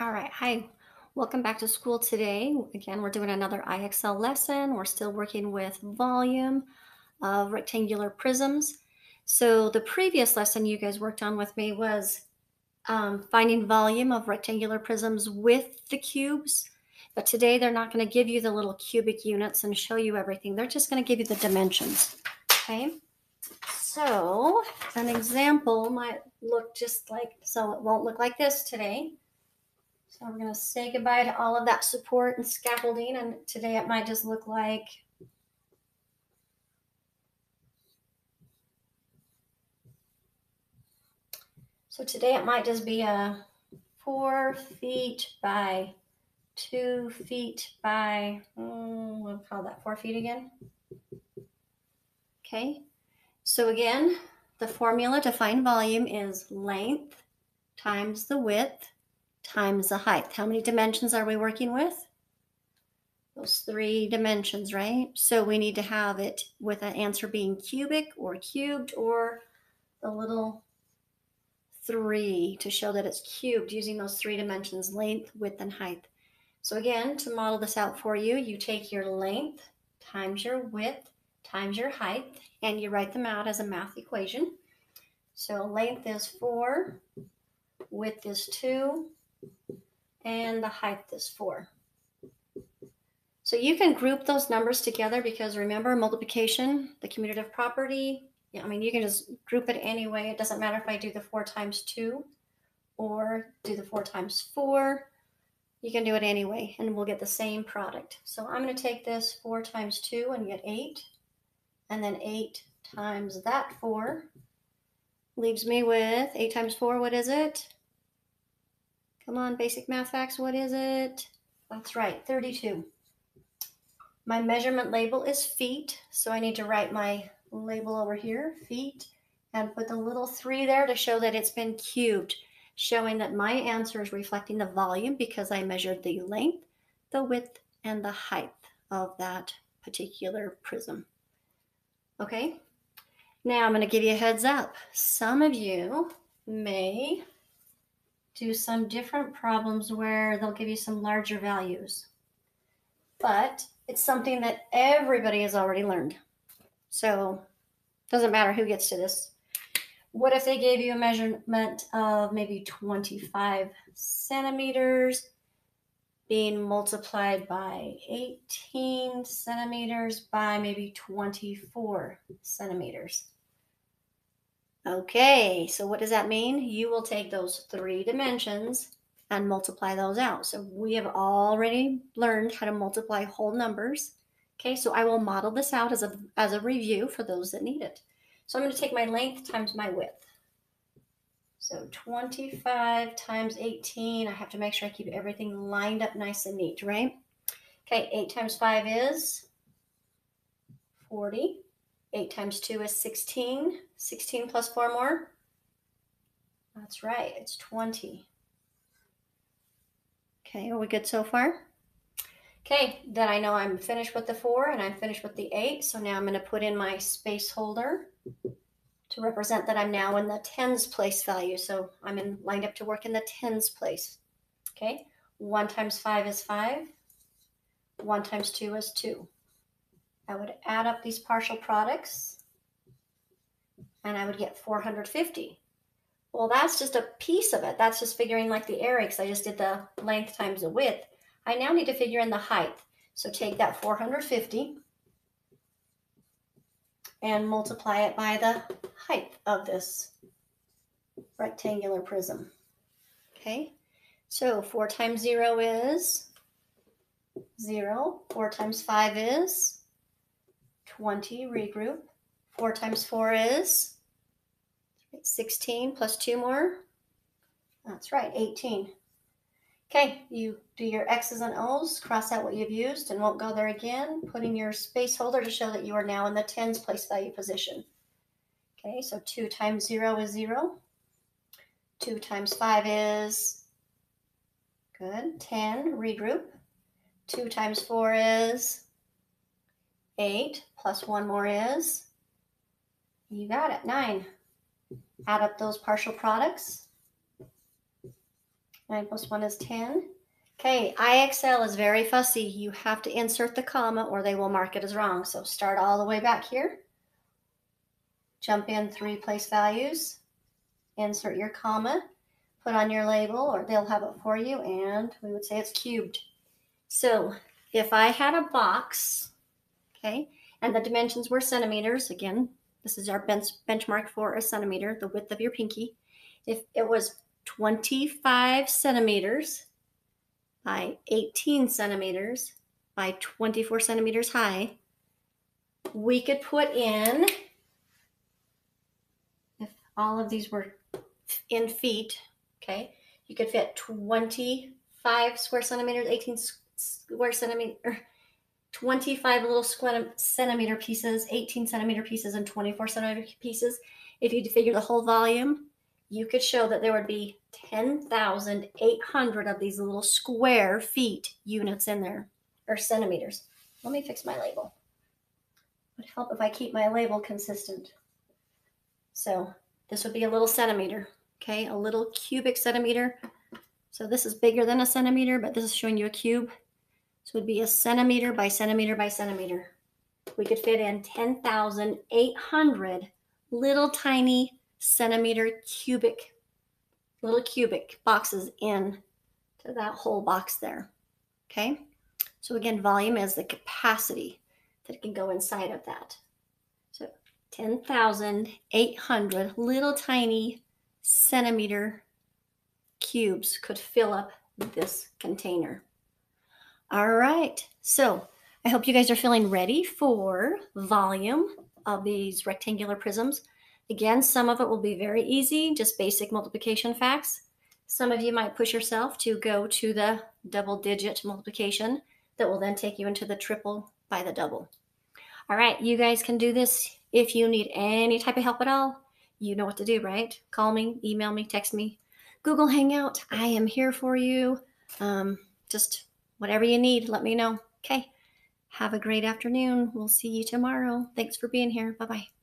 All right, hi. Welcome back to school today. Again, we're doing another IXL lesson. We're still working with volume of rectangular prisms. So the previous lesson you guys worked on with me was um, finding volume of rectangular prisms with the cubes. But today they're not going to give you the little cubic units and show you everything. They're just going to give you the dimensions. Okay. So an example might look just like, so it won't look like this today. So we're going to say goodbye to all of that support and scaffolding. And today it might just look like So today it might just be a four feet by two feet by, mm, we'll call that four feet again. Okay. So again, the formula to find volume is length times the width times the height. How many dimensions are we working with? Those three dimensions, right? So we need to have it with an answer being cubic or cubed or the little three to show that it's cubed using those three dimensions, length, width, and height. So again, to model this out for you, you take your length times your width times your height, and you write them out as a math equation. So length is 4, width is 2, and the height is 4. So you can group those numbers together because remember multiplication, the commutative property, yeah, I mean, you can just group it anyway. It doesn't matter if I do the 4 times 2 or do the 4 times 4. You can do it anyway, and we'll get the same product. So I'm going to take this 4 times 2 and get 8. And then 8 times that 4 leaves me with 8 times 4. What is it? Come on, basic math facts. What is it? That's right, 32. My measurement label is feet, so I need to write my label over here, feet, and put the little three there to show that it's been cubed, showing that my answer is reflecting the volume because I measured the length, the width, and the height of that particular prism. Okay, now I'm going to give you a heads up. Some of you may do some different problems where they'll give you some larger values, but it's something that everybody has already learned. So doesn't matter who gets to this. What if they gave you a measurement of maybe 25 centimeters being multiplied by 18 centimeters by maybe 24 centimeters? Okay, so what does that mean? You will take those three dimensions and multiply those out. So we have already learned how to multiply whole numbers. Okay, so I will model this out as a, as a review for those that need it. So I'm going to take my length times my width. So 25 times 18, I have to make sure I keep everything lined up nice and neat, right? Okay, 8 times 5 is 40. 8 times 2 is 16. 16 plus 4 more. That's right, it's 20. Okay, are we good so far? Okay, then I know I'm finished with the four and I'm finished with the eight. So now I'm going to put in my space holder to represent that I'm now in the tens place value. So I'm in lined up to work in the tens place. Okay, one times five is five. One times two is two. I would add up these partial products and I would get 450. Well, that's just a piece of it. That's just figuring like the area because I just did the length times the width. I now need to figure in the height. So take that 450 and multiply it by the height of this rectangular prism. Okay, so 4 times 0 is 0. 4 times 5 is 20, regroup. 4 times 4 is 16 plus 2 more. That's right, 18. Okay, you do your X's and O's, cross out what you've used and won't go there again, putting your space holder to show that you are now in the tens place value position. Okay, so 2 times 0 is 0. 2 times 5 is, good, 10, regroup. 2 times 4 is 8, plus 1 more is, you got it, 9. Add up those partial products 9 plus 1 is 10. Okay, IXL is very fussy. You have to insert the comma or they will mark it as wrong. So start all the way back here. Jump in three place values. Insert your comma. Put on your label or they'll have it for you and we would say it's cubed. So if I had a box, okay, and the dimensions were centimeters, again, this is our bench, benchmark for a centimeter, the width of your pinky. If it was 25 centimeters by 18 centimeters by 24 centimeters high, we could put in, if all of these were in feet, okay, you could fit 25 square centimeters, 18 square centimeter, 25 little square centimeter pieces, 18 centimeter pieces, and 24 centimeter pieces. If you figure the whole volume, you could show that there would be 10,800 of these little square feet units in there, or centimeters. Let me fix my label. Would help if I keep my label consistent. So this would be a little centimeter, okay? A little cubic centimeter. So this is bigger than a centimeter, but this is showing you a cube. So it would be a centimeter by centimeter by centimeter. We could fit in 10,800 little tiny centimeter cubic, little cubic boxes in to that whole box there. Okay. So again, volume is the capacity that can go inside of that. So 10,800 little tiny centimeter cubes could fill up this container. All right. So I hope you guys are feeling ready for volume of these rectangular prisms. Again, some of it will be very easy, just basic multiplication facts. Some of you might push yourself to go to the double digit multiplication that will then take you into the triple by the double. All right, you guys can do this. If you need any type of help at all, you know what to do, right? Call me, email me, text me, Google Hangout. I am here for you. Um, just whatever you need, let me know. Okay. Have a great afternoon. We'll see you tomorrow. Thanks for being here. Bye bye.